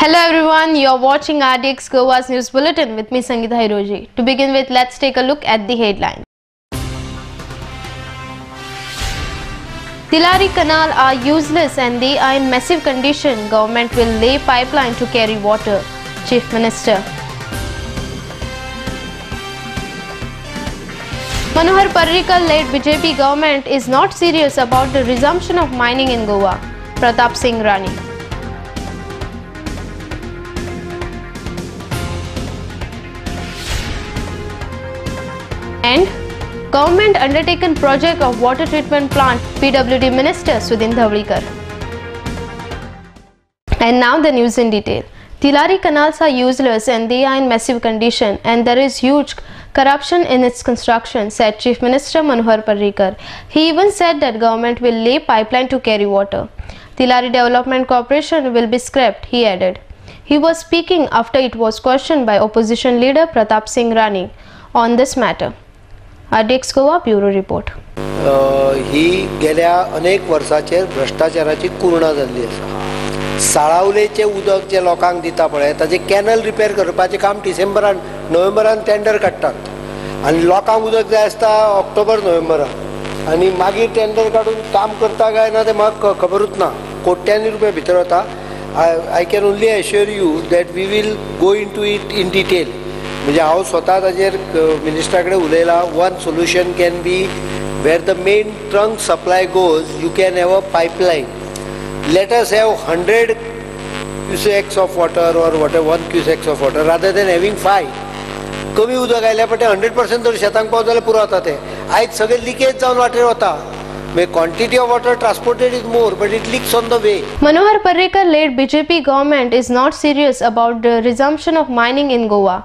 Hello everyone, you are watching RDX Goa's news bulletin with me Sangeeta Hiroji. To begin with, let's take a look at the headline. Tilari Canal are useless and they are in massive condition. Government will lay pipeline to carry water. Chief Minister. Manohar Parrikar led BJP government is not serious about the resumption of mining in Goa. Pratap Singh Rani. And government undertaken project of water treatment plant PWD Minister Sudhin Dhavlikar. And now the news in detail. Tilari canals are useless and they are in massive condition and there is huge corruption in its construction, said Chief Minister Manohar Parrikar. He even said that government will lay pipeline to carry water. Tilari Development Corporation will be scrapped, he added. He was speaking after it was questioned by opposition leader Pratap Singh Rani on this matter. RDX Goa bureau report. ही गेल्या अनेक वर्साचेर भ्रश्टाचाराची कुर्णा जाल्ली आसा साळावलेचें उदक जे लोकांक दिता पळय ताजें कॅनल रिपेर करपाचें काम डिसेंबरान नोव्हेंबरान टेंडर काडटात. आनी लोकांक उदक जाय आसता ऑक्टोबर नोव्हेंबरान. आनी मागीर टेंडर काडून काम करता काय ना तें म्हाका खबरूच ना. कोट्यांनी रुपया भितर वता. I I can only assure you that we will go into it in detail. म्हणजे हांव स्वता ताजेर मिनिस्टरा कडेन उलयलां one solution can be where the main trunk supply goes you can have a pipeline let us have 100 cusecs of water or whatever, 1 cusecs of water rather than having 5. कमी उदक आयल्या पण ते हंड्रेड पर्सेंट जर शेतांक पावत जाल्यार पुरो जाता ते आयज सगळे लिकेज जावन वाटेर वता मागीर quantity of water transported is more but it leaks on the way Manohar Parrikar led BJP government is not serious about the resumption of mining in Goa.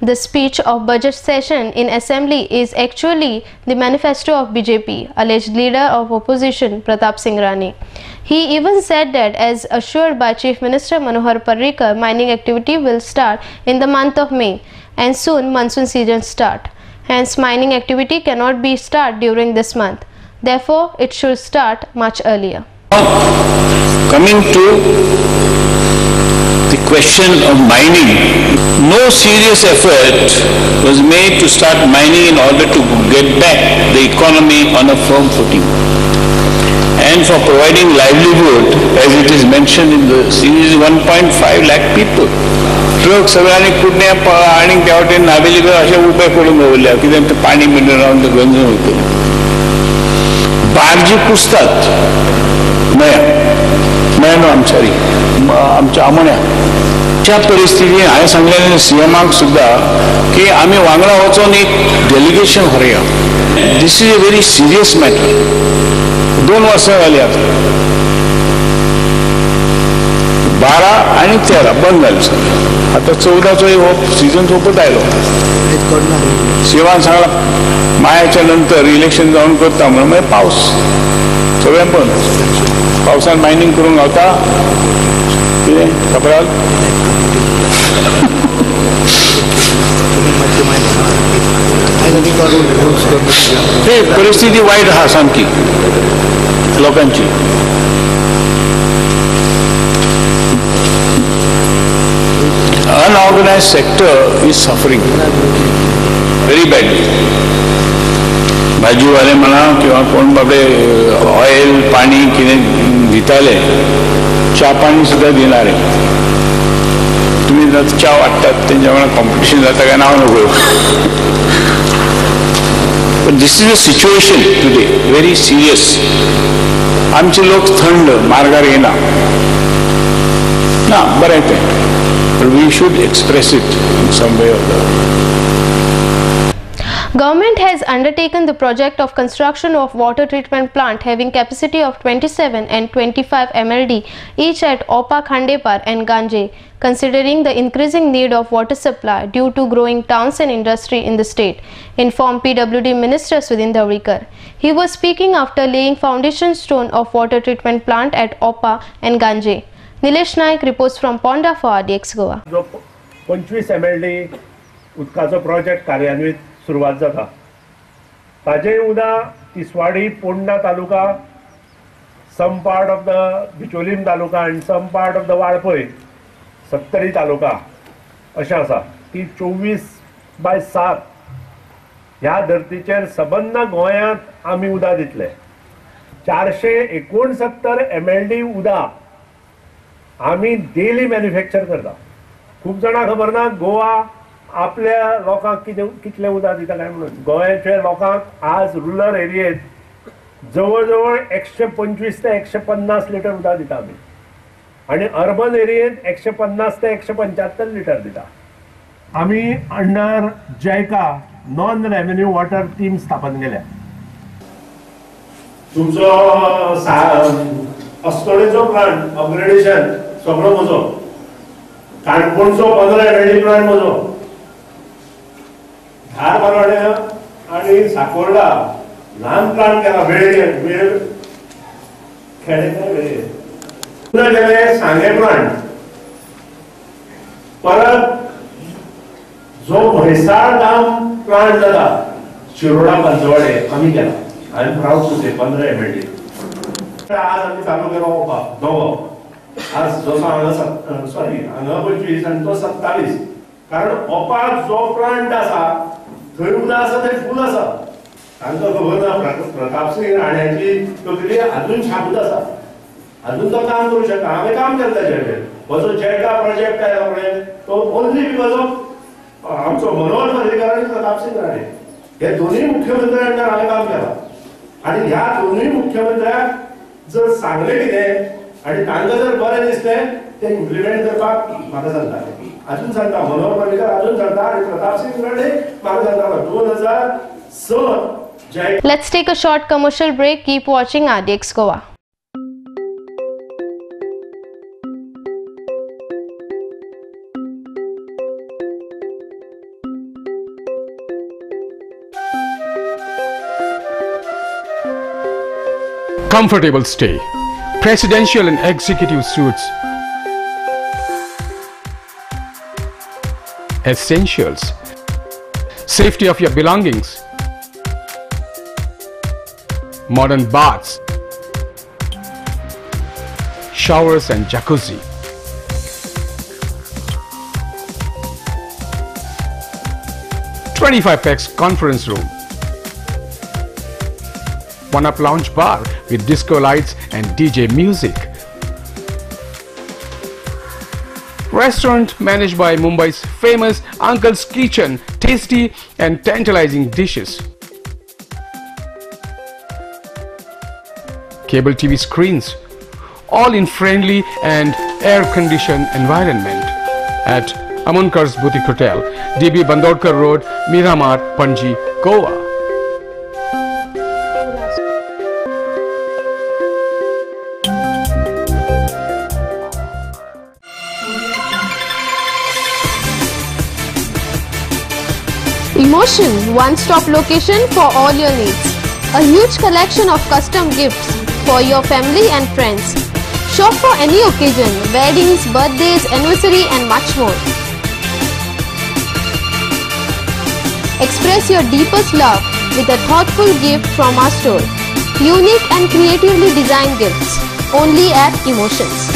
The speech of budget session in assembly is actually the manifesto of BJP, alleged leader of opposition Pratap Singh Rani. He even said that as assured by Chief Minister Manohar Parrikar, mining activity will start in the month of May and soon monsoon season start. Hence mining activity cannot be start during this month. Therefore, it should start much earlier. Coming to the question of mining, no serious effort was made to start mining in order to get back the economy on a firm footing. And for providing livelihood, as it is mentioned in the series, 1.5 lakh people. Truck सगळ्यांनी कुडण्या प- आणि त्या वाटेन नावेलीकर अशे उबे करून दवरल्या कित्याक ते पाणी मिळून रावन ते गंजून वयतले बार्जी कुसतात मया मया आमच्यारी आमच्या आमण्या. त्या परिस्थितीन हांवें सांगलें सी एमाक सुद्दां की आमी वांगडा वचून एक delegation व्हरया. This is a very serious matter दोन वर्सां जाली आतां. बारा आनी तेरा बंद जालें सर आतां चवदाचो हो सिजन सोंपत आयलो. शिवान सांगला मायाच्या नंतर इलेक्शन जावन करता म्हणून मागीर पावस सगळें बंद पावसान मायनींग करूंक गावता. कितें खबराल हे परिस्थिती वायट हा सामकी लोकांची. Unorganised sector is suffering very badly भाजीवाले म्हणा किंवा कोण बाबडे ऑयल पाणी कितें पिताले च्या पाणी सुद्दां दिनारे तुमी जर च्या वाडटात तेंच्या वांगडा कॉम्पिटिशन जाता काय नाव नको पण this is a situation today very serious आमचे लोक थंड मार्गार येना ना बरें तें. But we should express it in some way or the. Government has undertaken the project of construction of water treatment plant having capacity of 27 and 25 MLD each at Opa Khandepar and Ganje considering the increasing need of water supply due to growing towns and industry in the state informed PWD Minister Sudhin Dhavlikar. He was speaking after laying foundation stone of water treatment plant at Opa and Ganje. Nilesh Naik reports from Ponda for RDX Goa. जो पंचवीस M L D उदकाचो project कार्यान्वीत सुरवात जाता. ताजेय उदा Tiswadi Ponda taluka some part of the Bicholim taluka आनी some part of the Valpoi Sattari taluka. अशें आसा ती चोवीस बाय सात ह्या धर्तीचेर सबंद गोंयांत आमी उदक दितले. चारशे एकोणसत्तर एम एल डी उदक आमी डेली मॅन्युफॅक्चर करता. खूब जाणां खबर ना गोवा आपल्या लोकांक कितें कितलें उदक दिता काय म्हणून? गोंयाच्या लोकांक आज रुरल एरियेंत जवळ जवळ एकशे पंचवीस ते एकशे पन्नास लिटर उदक दिता आमी आणि अर्बन एरियेंत एकशे पन्नास ते एकशे पंच्याहत्तर लिटर दिता. आमी under JICA non revenue water team स्थापन केल्या. तुमचो अस्तोडेचो प्लांट अपग्रेडेशन सगळो म्हजो काणकोणचो पंदरा एम प्लांट म्हजो धार बारवाडे आणि साकोर्डा ल्हान प्लांट केला वेळ खेळायचा वेळ वेळेर पुन्हा गेले सांगे प्लांट परत जो म्हैसाळ डाम प्लांट जाला शिरोडा पंचवाडे आम्ही केला. I am proud to say पंधरा एम एल आज आम्ही चालू केला ओपा दोघो. आज जसो हांगा सॉरी हांगा पंचवीस आणि तो सत्तावीस. कारण ओपाक जो प्लांट आसा थंय उदक आसा थंय फूल आसा तांकां खबर ना प्रताप सिंग राण्याची तकली अजून शाबूत आसा अजून तो काम करू शकता. हांवें काम करता त्याचेर हो जेटा प्रोजेक्ट आयला पळय तो ओन्ली बिकॉज ऑफ आमचो मनोहर पर्रीकर आनी प्रताप सिंग राणे. हे दोन्ही मुख्यमंत्र्यांना हांवें काम केलां आणि ह्या दोन्ही मुख्यमंत्र्यांक जर सांगले कितें आणि तांकां जर बरें दिसलें ते इम्प्लिमेंट करपाक म्हाका सांगता अजून सांगता मनोहर पर्रीकर अजून सांगता आणि प्रताप सिंग राणे म्हाका सांगता दोन हजार स Let's take a short commercial break. Keep watching RDX Goa. comfortable stay, presidential and executive suites, essentials, safety of your belongings, modern baths, showers and jacuzzi. Twenty-five packs conference room, one up lounge bar with disco lights and DJ music. Restaurant managed by Mumbai's famous Uncle's Kitchen, tasty and tantalizing dishes. Cable TV screens, all in friendly and air-conditioned environment at Amunkar's Boutique Hotel, DB Bandodkar Road, Miramar, Panji, Goa. Emotion, one stop location for all your needs. A huge collection of custom gifts for your family and friends. Shop for any occasion, weddings, birthdays, anniversary, and much more. Express your deepest love with a thoughtful gift from our store. Unique and creatively designed gifts only at Emotions.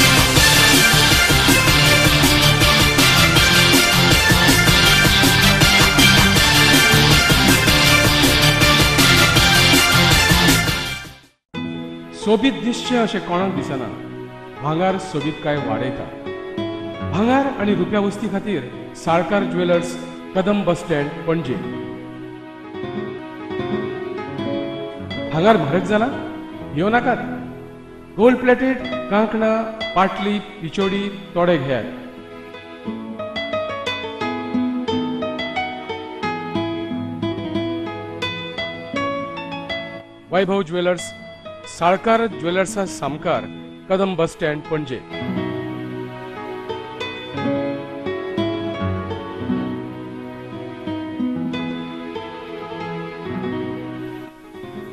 सोबीत दिसचे अशें कोणाक दिसना. भांगार सोबीत काय वाडयता भांगार आनी रुप्या वस्ती खातीर Salkar jewellers Kadam bus stand Panaji. भांगार म्हारग जाला येवं नाकात गोल्ड प्लेटेड कांकणां पाटली पिचोडी तोडे घेयात. वैभव ज्वेलर्स साळकार ज्वेलर्सा सामकार कदम बस स्टँड पणजे.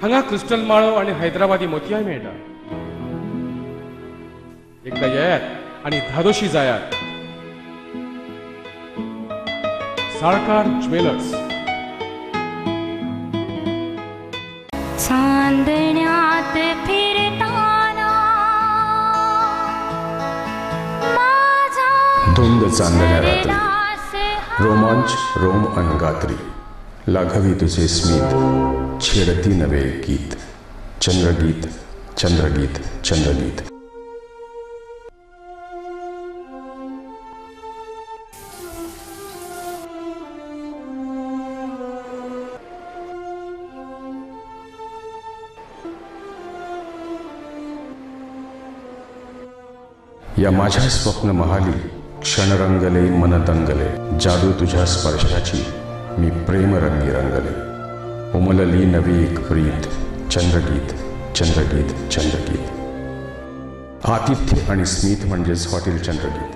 हांगा क्रिस्टल माळो आणि हैदराबादी मोतयाय मेळटा. एकदा येयात आणि धादोशी जायात. साळकार ज्वेलर्स. धुंद चांदण्या रात्री. रोमांच, रोम अनगात्री लाघवी तुझे स्मित, छेडती नवे गीत. चंद्रगीत चंद्रगीत चंद्रगीत. या माझ्या स्वप्न महाली क्षणरंगले मनतंगले. जादू तुझ्या स्पर्शाची मी प्रेम रंगी रंगले. उमलली नवी एक प्रीत चंद्रगीत चंद्रगीत चंद्रगीत. आतिथ्य आणि स्मित म्हणजेच हॉटेल चंद्रगीत.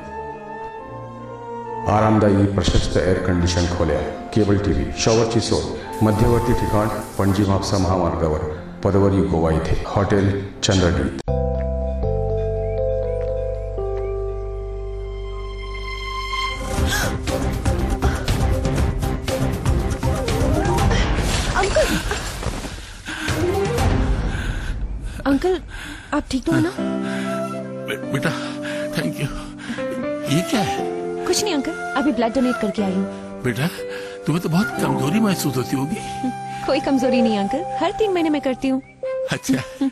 आरामदायी प्रशस्त एअर कंडिशन खोल्या केबल टीव्ही शॉवरची सोय. मध्यवर्ती ठिकाण पणजी म्हापसा महामार्गावर पदवरी गोवा इथे. हॉटेल चंद्रगीत. डोनेट करके आई हूँ। बेटा तुम्हें तो बहुत कमज़ोरी महसूस होती होगी। कोई कमज़ोरी नहीं अंकल। हर तीन महीने में करती हूँ। अच्छा।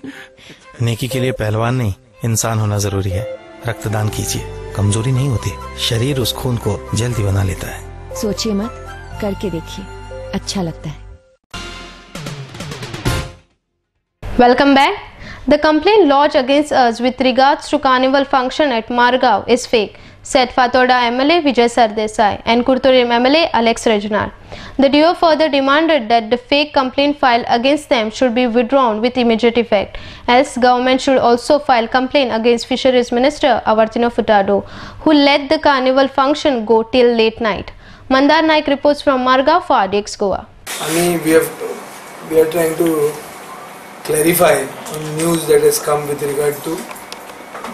नेकी के लिए पहलवान नहीं इंसान होना ज़रूरी है। रक्तदान कीजिए। कमज़ोरी नहीं होती। शरीर उस खून को जल्दी बना लेता है। सोचिए मत करके देखिए। अच्छा लगता है। Welcome back. The complaint lodged against us with regards to carnival function at Margao is fake, said Fatoda MLA Vijay Sardesai and Kurturim MLA Alex Rajnar. The duo further demanded that the fake complaint filed against them should be withdrawn with immediate effect, else government should also file complaint against Fisheries Minister Avartino Futado, who let the carnival function go till late night. Mandar Naik reports from Margao for RDX Goa. I mean, we have we are trying to clarify news that has come with regard to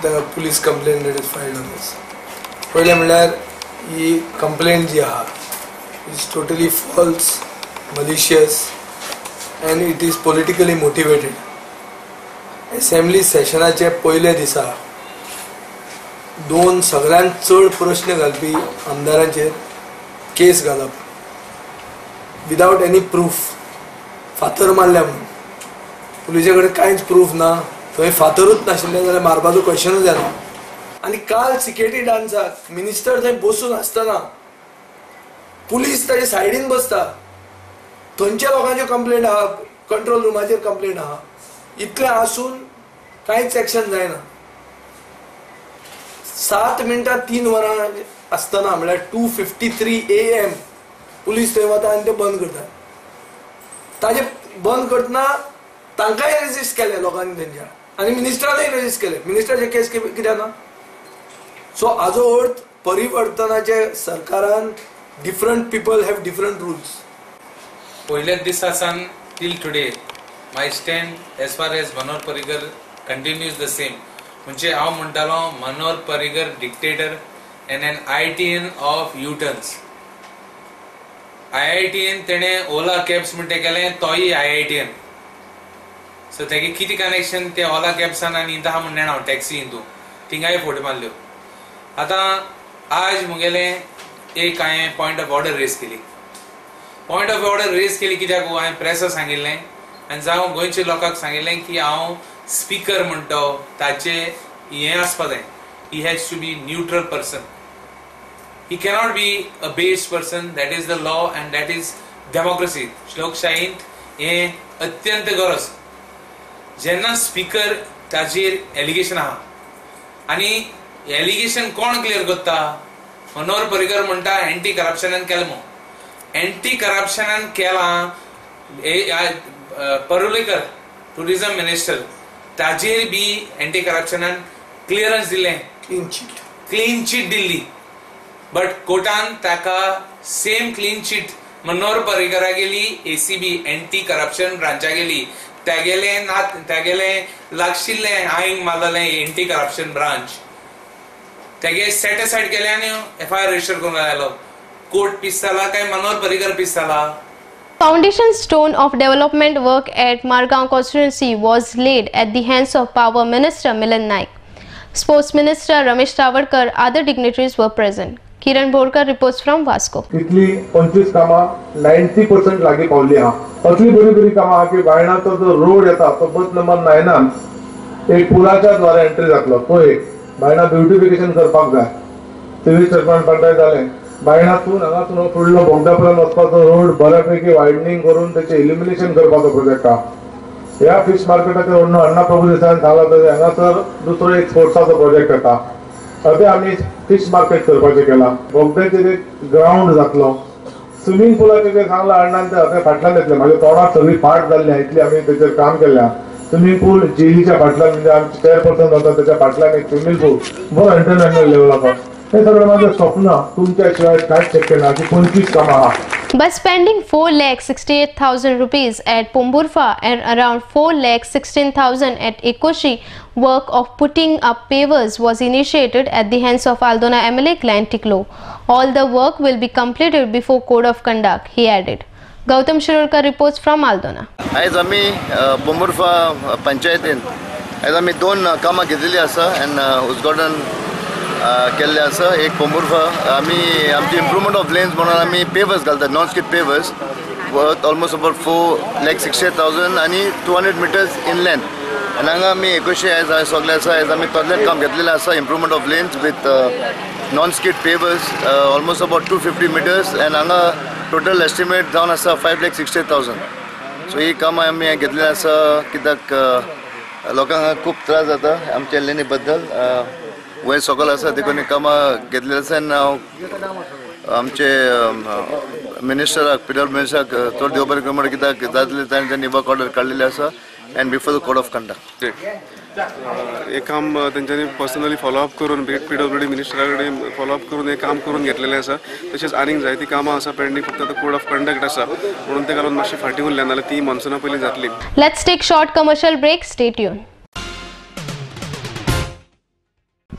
the police complaint that is filed on this. पहिले म्हणल्यार ही complaint जी आहा is totally false malicious and it is politically motivated assembly सेशनाचे पयले दिसा दोन सगळ्यांत चड प्रश्न घालपी आमदारांचेर केस घालप. विदाउट एनी प्रूफ फातर मारल्या म्हणून. पुलिसे कडेन कांयच प्रूफ ना थंय फातरूच नाशिल्लें जाल्यार मारपाचो क्वेश्चनूच येना आनी काल सिक्युरिटी डान्साक मिनिस्टर थंय बसून आसतना पुलीस ताच्या सायडीन बसता. थंयच्या लोकांच्यो कंप्लेंट आहा कंट्रोल रुमाचेर कंप्लेंट आहा इतलें आसून कांयच एक्शन जायना सात मिनटां तीन वरां आसतना म्हळ्यार two fifty three A M police थंय वता आनी ते बंद करतात. ताजे बंद करतना तांकांय रेजिस्ट केले लोकांनी तेंच्या आनी मिनिस्टरानूय रेजिस्ट केले मिनिस्टराचे केस कित्याक ना? सो हाजो अर्थ परिवर्तनाचे सरकारान different people have different rules पहिल्याच दिसा सावन till today my stand as far as Manohar Parrikar continues the same म्हणजे हांव म्हणटालो Manohar Parrikar dictator N N I T N of U turns I I T N तेणें Ola cabs म्हणटे केलें तोय I I T N so तेगे कितें connection ते ओला कॅब्सान आनी इंदा म्हणून हांव टॅक्सी हिंदू थिंगाय फोटो मारल्यो. आतां आज मुगेले एक हांवें पॉयंट ऑफ ऑर्डर रेस केली. पॉयंट ऑफ ऑर्डर रेस केली कित्याक हो? हांवें प्रेसा सांगिल्लें. आनी जावं गोंयच्या लोकांक सांगिल्लें की हांव स्पिकर म्हणतो ताचे हें आसपा जाय he has to be neutral person he cannot be a biased person that is the law and that is democracy लोकशायेंत हें अत्यंत गरज. जेन्ना स्पिकर ताचेर एलिगेशन आहा. आनी एलिगेशन कोण क्लियर करता? मनोहर पर्रीकर म्हणटा एंटी करप्शनान केलें म्हणून एंटी करप्शनान केलां परुलेकर टुरिझम मिनिस्टर ताजेर बी एंटी करप्शनान क्लियरन्स दिलें. क्लीन चीट क्लीन चीट दिल्ली. बट कोर्टान ताका सेम क्लीन चीट मनोहर पर्रीकरा गेली एसीबी एंटी करप्शन ब्रांचा गेली. तेगेले ना तेगेले लागशिल्लें आयंग मारलेलें एंटी करप्शन ब्रांच तेगे सेट असायड केले आनी एफ आय आर रजिस्टर करून लायलो कोर्ट पीस जाला काय मनोहर पर्रीकर पीस जाला Foundation stone of development work at Margaon constituency was laid at the hands of Power Minister Milan Naik. Sports Minister Ramesh Tavadkar, other dignitaries were present. Kiran Borkar reports from Vasco. तितली पंचवीस कामां ninety percent लागीं पावल्ली आहा असली बरी बरी कामां आहा की बायणाचो जो रोड येता तो बस नंबर नायनान एक पुलाच्या द्वारे एंट्री जातलो तो एक बायणा ब्युटिफिकेशन करपाक जाय. सिवील डिपार्टमेंटाय जालें बायणातून हांगासून फुडलो बोगदा वचपाचो रोड बऱ्यापैकी वायडनींग करून तेचे इलिमिनेशन करपाचो प्रोजेक्ट आहा ह्या फिश मार्केटाचे व्हडलो अण्णा प्रभू देसायन सांगला तरी हांगासर दुसरो एक स्पोर्ट्साचो प्रोजेक्ट येता अशें आमी फिश मार्केट करपाचें केला. बोगद्याचेर एक ग्राउंड जातलो स्विमींग पुलाचेर जे सांगला अण्णान ते फाटल्यान येतले म्हाज्या तोंडाक सगळी पाट जाल्ली इतली आमी तेचेर काम केल्या. स्विमिंग पूल जेलीच्या फाटल्यान म्हणजे आमचे चेअरपर्सन जाता त्याच्या फाटल्यान एक स्विमिंग पूल बरं इंटरनॅशनल लेवलला हे सगळं माझं स्वप्न तुमच्याशिवाय काय शक्य ना की पंचवीस कामां By spending 4 lakh 68,000 rupees at Pomburfa and around 4 lakh 16,000 at Ekoshi, work of putting up pavers was initiated at the hands of Aldona MLA Glenn Tiklo. All the work will be completed before code of conduct, he added. Gautam Shirodkar report from Aldona. आयज आमी बोंबुर्फा पंचायतीन आयज आमी दोन कामां घेतलेलीं आसा end उजगाडन केल्लें आसा एक बोंबुर्फा आमी आमची इम्प्रुवमेंट ऑफ लेन्स म्हणून आमी पेवर्स घालतात non skid pavers worth almost about four lakh sixty thousand आनी two hundred metres in length आनी हांगा आमी एकोशे आयज सगळे आसा आयज आमी तसलेंच काम घेतलेलें आसा improvement of lanes with non skid pavers almost about two fifty metres and हांगा टोटल एस्टिमेट जावन आसा five lakh sixty thousand so ही कामां आमी घेतलेली आसा कित्याक लोकांक खूब त्रास जाता आमच्या लेनी बद्दल वयर सकयल आसा देखून कामां घेतलेली आसा आनी हांव आमचे मिनिस्टराक पिडब्ल्यू मिनिस्टराक चड देव बरें करूं कित्याक जातले ताणें त्यांनी वर्क ऑर्डर काडलेली आसा and before the code of conduct हे काम तेंच्यांनी पर्सनली फॉलोअप करून पी डब्ल्यू डी मिनिस्टरा कडेन फॉलोअप करून हे काम करून घेतलेलें आसा तशेंच आनीक जायतीं कामां आसा पेंडींग फक्त आतां कोड ऑफ कंडक्ट आसा म्हणून ते लागून मातशी फाटीं उरल्या नाल्यार ती मॉन्सुना पयलीं जातली. Let's take short commercial break. Stay tuned.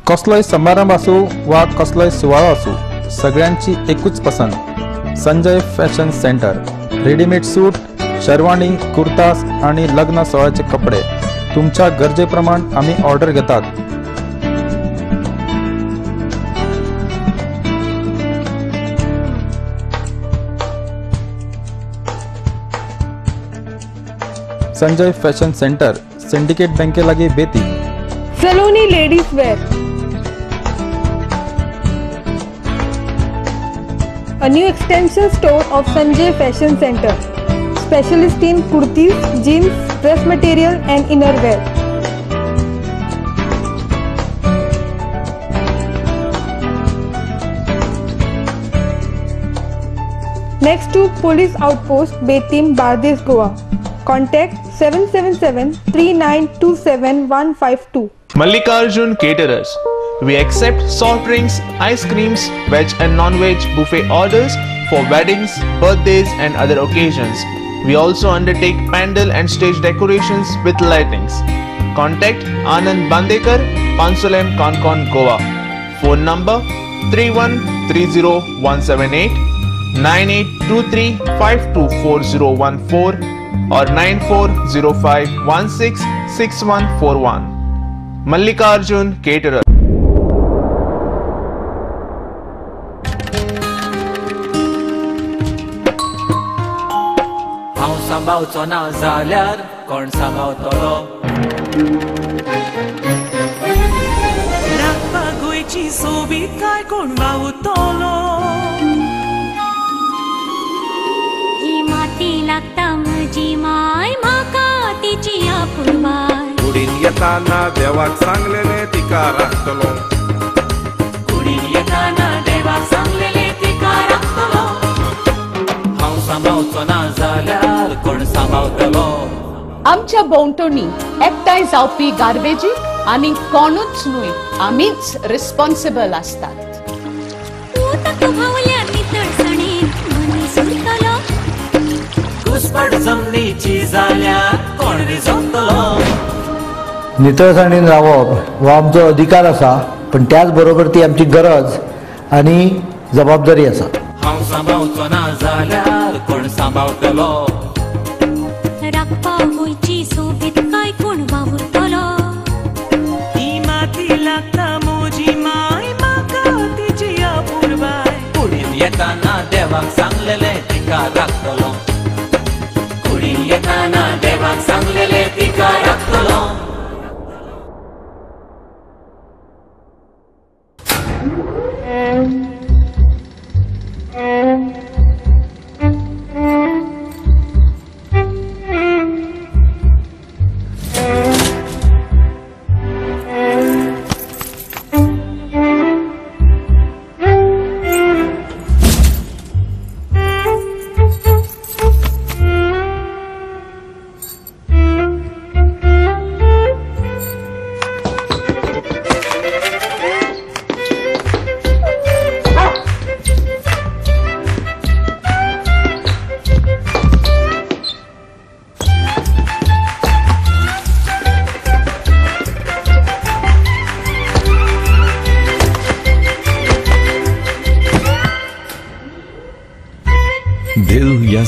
कसलोय समारंभ आसूं वा कसलोय सुवाळो आसूं सगळ्यांची एकूच पसंत. Sanjay fashion centre. Readymade suit sherwani kurtas आणि लग्न सोहळ्याचे कपडे. गरजे प्रमाण आम्मी ऑर्डर घेतात. Sanjay fashion centre, syndicate bank लगे बेती. Saloni ladies wear. A new extension store of Sanjay fashion centre specialist in kurtis jeans dress material and innerwear. Next to Police Outpost Betim Bardes Goa. Contact 777-3927-152. Mallikarjun Caterers. We accept soft drinks, ice creams, veg and non-veg buffet orders for weddings, birthdays and other occasions. We also undertake pandal and stage decorations with lightings. Contact Anand Bandekar, Pansulem Concon Goa. Phone number 3130178 9823524014 or 9405166141. Mallikarjun Caterer. सांबाळचो ना जाल्यार कोण सांबाळतलो राखपाक गोंयची सोबीत काय कोण वावुरतलो ही माती लागता म्हजी माय म्हाका तिची अपुरबाय कुडीन येताना देवाक सांगलेले तिका राखतलो. आमच्या भोंवतणी एकठांय जावपी गार्बेजी आनी कोणूच न्हय आमीच रिस्पॉन्सिबल आसतात नितळसाणेन रावप हो आमचो अधिकार आसा पण त्याच बरोबर ती आमची गरज आनी जबाबदारी आसा हांव सांबाळचो ना जाल्यार कोण राखपाक गोंयची सोबीत काय कोण वावुरतलो ही माती लागता मोजी माय म्हाका तिची अपूर्वाय. कुडीन येताना देवाक सांगलेले तिका राखतलो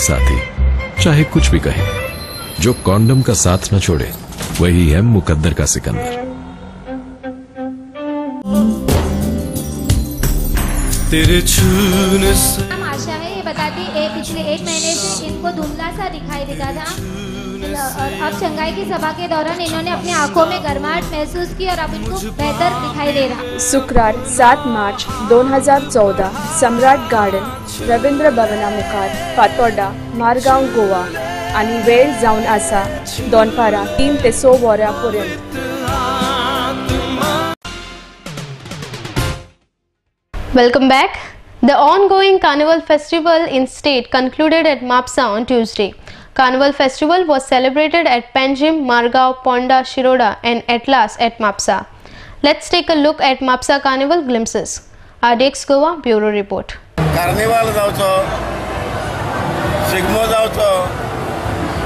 साथी चाहे कुछ भी कहे जो कॉन्डम का साथ न छोड़े वही है मुकद्दर का सिकंदर। तेरे छूने से आशा है ये बताती है पिछले एक महीने से इनको धुंधला सा दिखाई देता था। और अब चंगाई की सभा के दौरान इन्होंने अपनी आंखों में गर्माहट महसूस की और अब इनको बेहतर दिखाई दे रहा शुक्रार सात मार्च दोन हजार चौदा सम्राट गार्डन रवींद्र भवना मुखार फातोड्डा मारगांव गोवा आणि वेळ जावन आसा दोनपारा तीन ते स वरां पर्यंत Welcome back. The ongoing Carnival Festival in state concluded at Mapsa on Tuesday. Kanwal Festival was celebrated at Panjim, Margao, Ponda, Shiroda and at last at Mapsa. Let's take a look at Mapsa Carnival glimpses. RDX Goa Bureau Report. Carnival जावचो शिगमो जावचो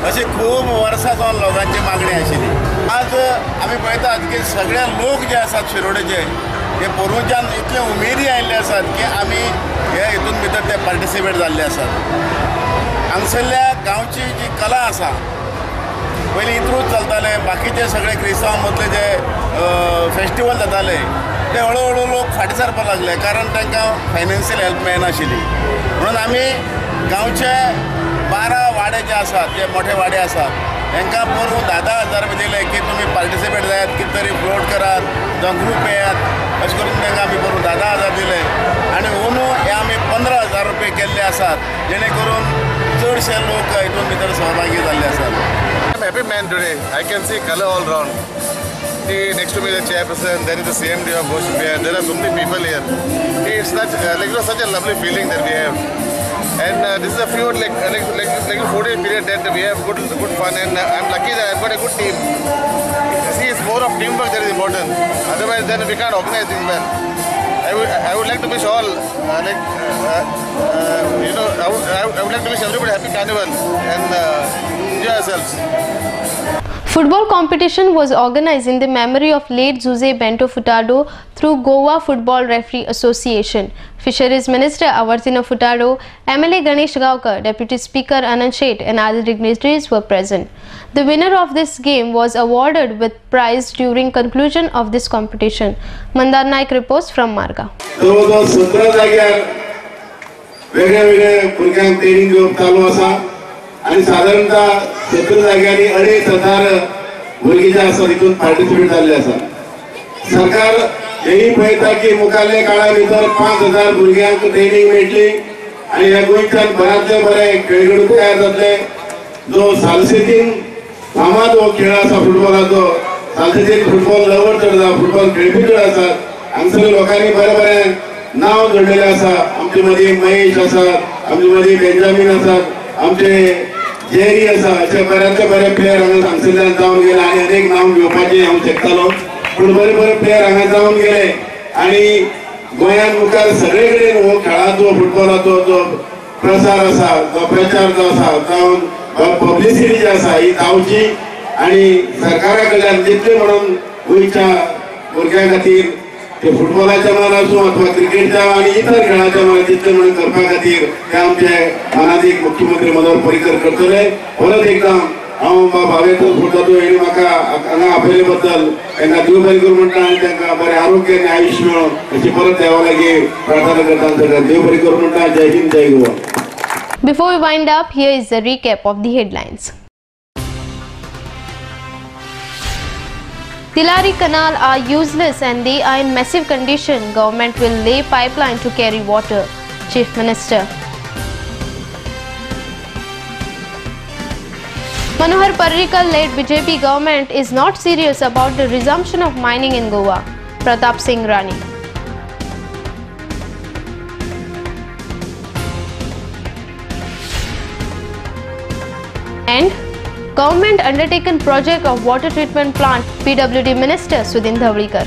अशी खूब वर्सां जावन लोकांची मागणी आशिल्ली आज आमी पळयतात की सगळे लोक जे आसात शिरोडेचे हे पोरूंच्यान इतले उमेदी आयिल्ले आसात की आमी हे हितून भितर ते पार्टिसिपेट जाल्ले आसात हांगसरल्या गांवची जी कला आसा पयलीं इतरूच चलताले बाकीचे सगळे क्रिस्तांव मदले जे फेस्टिवल जाताले ते हळू लोक फाटीं सरपाक लागले कारण तांकां फायनान्शियल हेल्प मेळनाशिल्ली म्हणून आमी गांवचे बारा वाडे जे आसात जे मोठे वाडे आसात हांकां पोरून धा धा हजार रुपये दिले की तुमी पार्टिसिपेट जायात कितें तरी फ्लोट करात जावं ग्रूप येयात अशें करून तांकां आमी पोरून धा धा हजार दिले. आनी अंदू हे आमी पंदरा हजार रुपये केल्ले आसात जेणे करून चडशे लोक हितून भितर सहभागी जाल्ले आसात I'm happy man today. I can see color all round. See, next to me the chairperson, there is the CMD of Bush Bear. There are so many people here. See, it's such, uh, like, you know, such a lovely feeling that we have. And uh, this is a few like uh, like like, like a four day period that we have good good fun and uh, I'm lucky that I've got a good team. See, it's more of teamwork that is important. Otherwise, then we can't organize things well. I would, I would like to wish all, uh, like, uh, uh, you know, I would, I would like to wish everybody happy carnival and uh, enjoy yourselves. Football competition was organized in the memory of late Jose Bento Furtado through Goa Football Referee Association. Fisheries Minister Avartina Furtado, MLA Ganesh Gaukar, Deputy Speaker Anand Sheth and other dignitaries were present. The winner of this game was awarded with prize during conclusion of this competition. Mandar Naik reports from Marga. जवळजवळ सतरा जाग्यार वेगळ्या वेगळ्या भुरग्यांक training घेवप चालू आसा आनी साधारणता सतरा जाग्यांनी अडेज हजार भुरगीं जे आसा तितून पार्टिसिपेट जाल्ले आसा सरकार हेही पळयता की मुखाल्ल्या काळा भितर पांच हजार भुरग्यांक ट्रेनिंग मेळटली आनी ह्या गोंयच्यान बऱ्यातले बरे खेळगडू तयार जातले जो सालसेतीन फामाद हो खेळ आसा फुटबॉलाचो सालसेतीन फुटबॉल लवर चड आसा फुटबॉल खेळपी चड आसात हांगसर लोकांनी बऱ्या बऱ्या नांव जोडलेलें आसा आमचे मदीं महेश आसात आमचे मदीं बेंजामीन आसात आमचे जेरी आसा अशे बऱ्यांतले बरे प्लेयर हांगा हांगसरल्यान जावन गेले आनी अनेक नांव घेवपाचें हांव शकतालो. पूण बरे बरे प्लेयर हांगा जावन गेले. आनी गोंयांत मुखार सगळे कडेन हो खेळाचो फुटबॉलाचो जो प्रसार आसा जो प्रचार जो आसा जावन पब्लिसिटी जी आसा ही जावची आनी सरकारा कडल्यान जितले म्हणून गोंयच्या भुरग्यां खातीर ते फुटबॉलाच्या मनान आसूं अथवा क्रिकेटच्या आनी इतर खेळाच्या मनान जितले म्हणून करपा खातीर ते आमचे मानादीक मुख्यमंत्री मनोहर पर्रीकर करतले. परत एकदा हांव बाबा फुडतो हेणी म्हाका हांगा आपयले बद्दल तांकां देव बरें करूं म्हणटा आनी तांकां बरें आरोग्य आनी आयुश्य मेळो अशी परत देवा लागीं प्रार्थना करता देव बरें करूं म्हणटा जय हिंद जय Goa. Before we wind up, here is a recap of the headlines. Tilari Canal are useless and they are in massive condition. Government will lay pipeline to carry water. Chief Minister. Manohar Parrikar led BJP government is not serious about the resumption of mining in Goa. Pratap Singh Rani. And government undertaken project of water treatment plant PWD Minister Sudhin Dhavlikar.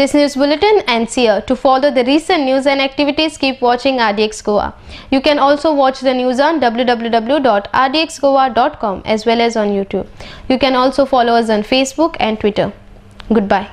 This news bulletin ends here. To follow the recent news and activities, keep watching RDX Goa. You can also watch the news on www.rdxgoa.com as well as on YouTube. You can also follow us on Facebook and Twitter. Goodbye.